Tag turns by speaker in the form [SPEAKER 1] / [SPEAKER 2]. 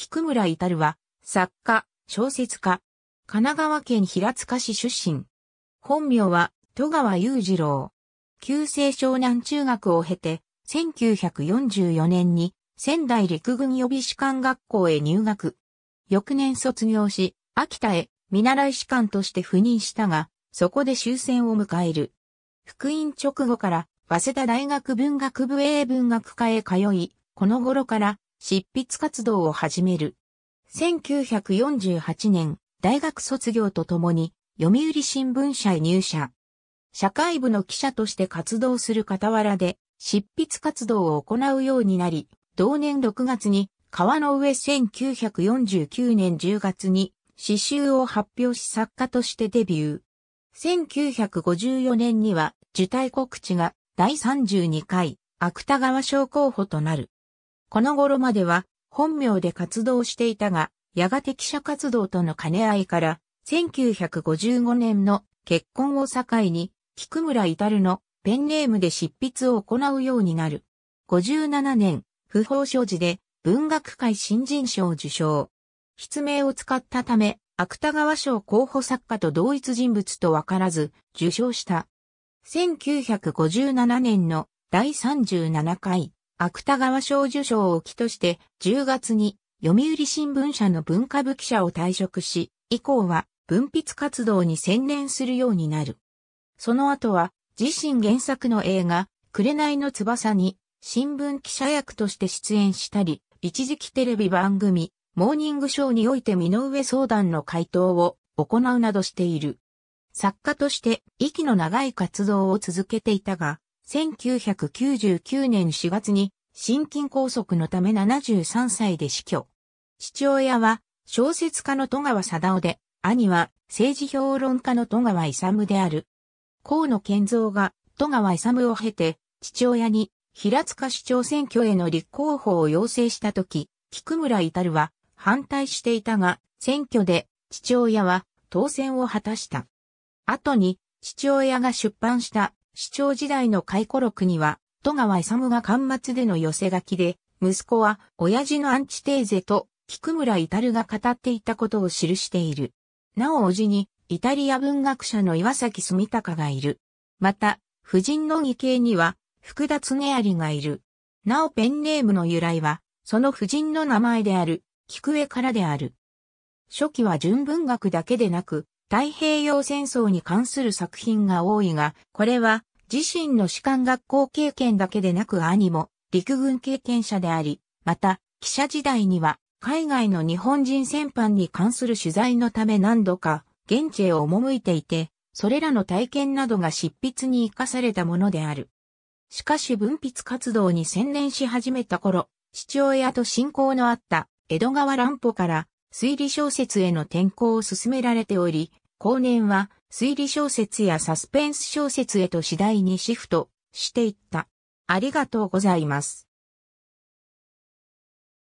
[SPEAKER 1] 菊村至は、作家、小説家。神奈川県平塚市出身。本名は、戸川雄二郎。旧制湘南中学を経て、1944年に仙台陸軍予備士官学校へ入学。翌年卒業し、秋田へ見習い士官として赴任したが、そこで終戦を迎える。福音直後から、早稲田大学文学部英文学科へ通い、この頃から執筆活動を始める。1948年、大学卒業とともに、読売新聞社へ入社。社会部の記者として活動する傍らで、執筆活動を行うようになり、同年6月に、川の上1949年10月に、詩集を発表し作家としてデビュー。1954年には、受胎告知が第32回芥川賞候補となる。この頃までは本名で活動していたが、やがて記者活動との兼ね合いから、1955年の結婚を境に、菊村至のペンネームで執筆を行うようになる。57年、不法所持で文学界新人賞を受賞。筆名を使ったため、芥川賞候補作家と同一人物と分からず、受賞した。1957年の第37回芥川賞受賞を機として10月に読売新聞社の文化部記者を退職し、以降は文筆活動に専念するようになる。その後は自身原作の映画、紅の翼に新聞記者役として出演したり、一時期テレビ番組、モーニングショーにおいて身の上相談の回答を行うなどしている。作家として息の長い活動を続けていたが、1999年4月に心筋梗塞のため73歳で死去。父親は小説家の戸川貞夫で、兄は政治評論家の戸川勇である。河野健三が戸川勇を経て、父親に平塚市長選挙への立候補を要請したとき、菊村至は反対していたが、選挙で父親は当選を果たした。後に父親が出版した市長時代の回顧録には、戸川勇が端末での寄せ書きで、息子は親父のアンチテーゼと菊村至が語っていたことを記している。なお叔父にイタリア文学者の岩崎住隆がいる。また、夫人の義兄には福田恒有がいる。なおペンネームの由来は、その夫人の名前である菊江からである。初期は純文学だけでなく、太平洋戦争に関する作品が多いが、これは自身の士官学校経験だけでなく兄も陸軍経験者であり、また記者時代には海外の日本人戦犯に関する取材のため何度か現地へ赴いていて、それらの体験などが執筆に活かされたものである。しかし文筆活動に専念し始めた頃、父親と親交のあった江戸川乱歩から推理小説への転校を進められており、後年は推理小説やサスペンス小説へと次第にシフトしていった。ありがとうございます。